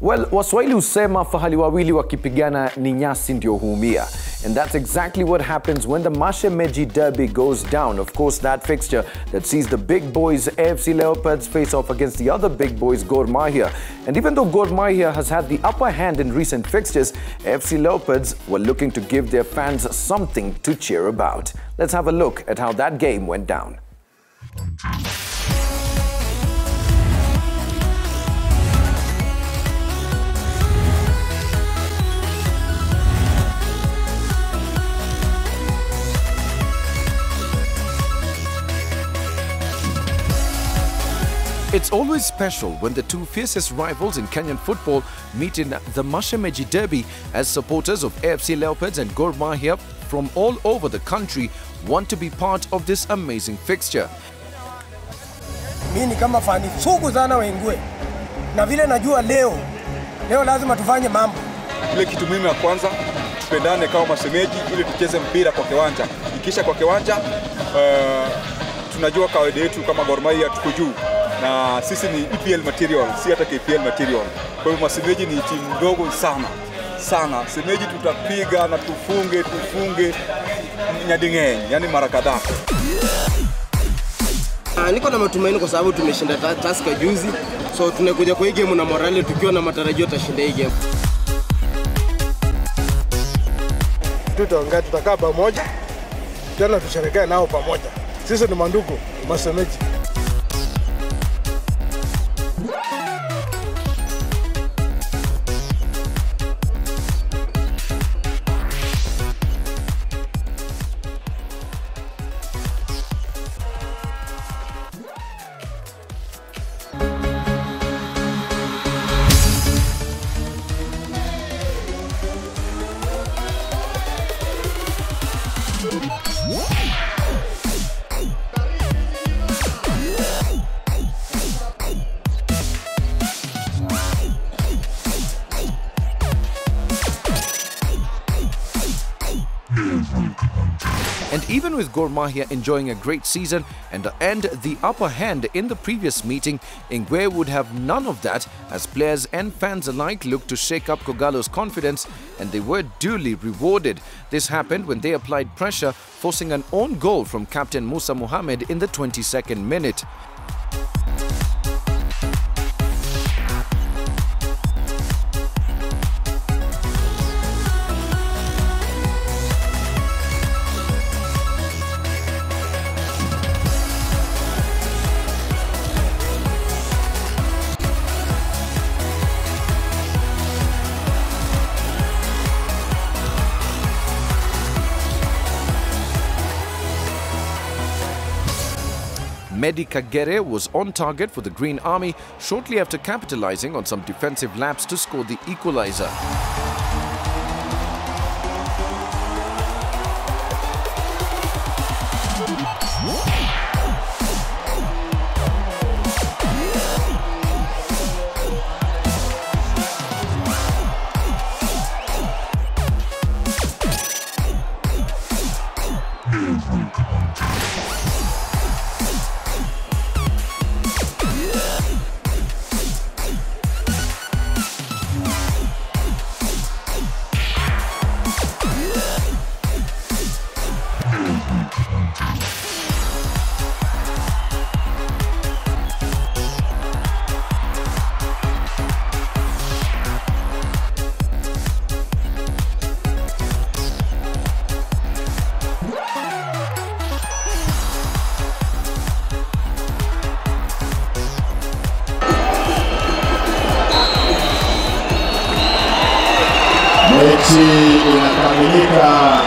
Well, Waswahili husema fahali wawili wakipigana ni nyasi ndio huumia. And that's exactly what happens when the Mashemeji Derby goes down. Of course, that fixture that sees the big boys AFC Leopards face off against the other big boys Gor Mahia. And even though Gor Mahia has had the upper hand in recent fixtures, AFC Leopards were looking to give their fans something to cheer about. Let's have a look at how that game went down. It's always special when the two fiercest rivals in Kenyan football meet in the Mashemeji Derby as supporters of AFC Leopards and Gor Mahia from all over the country want to be part of this amazing fixture. Mimi ni kama fani sugu sana wengue. na vile najua leo leo lazima tufanye mambo. Ile kitu muhimu ya kwanza tupendane kama mashemeji, ili tucheze mpira kwa kiwanja. Ikisha kwa kiwanja uh, tunajua kawaida yetu kama Gor Mahia tuko juu na sisi ni EPL material, si hata KPL material. Kwa hiyo Masemeji ni timu ndogo sana sana. Semeji tutapiga na tufunge tufunge nyading'eny, yani mara kadhaa. Ah, niko na matumaini kwa sababu tumeshinda ta Tusker juzi, so tunakuja kwa hii game na morale tukiwa na matarajio tutashinda hii game. Tutaongea, tutakaa pamoja tena tusherekee nao pamoja. Sisi ni mandugu Masemeji. And even with Gor Mahia enjoying a great season and, and the upper hand in the previous meeting, Ingwe would have none of that as players and fans alike looked to shake up Kogalo's confidence and they were duly rewarded. This happened when they applied pressure, forcing an own goal from captain Musa Mohamed in the 22nd minute. Meddie Kagere was on target for the Green Army shortly after capitalizing on some defensive laps to score the equalizer. Mechi inakamilika,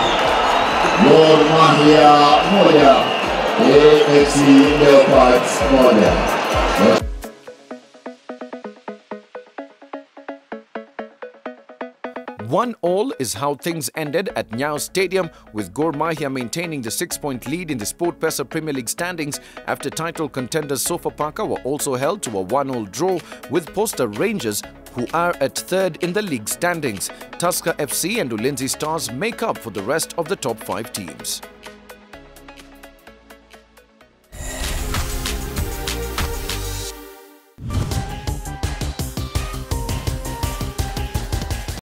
Gor Mahia moja, AFC Leopards moja. One all is how things ended at Nyayo Stadium, with Gor Mahia maintaining the six-point lead in the SportPesa Premier League standings after title contenders Sofapaka were also held to a one-all draw with Posta Rangers, who are at third in the league standings. Tusker FC and Ulinzi Stars make up for the rest of the top five teams.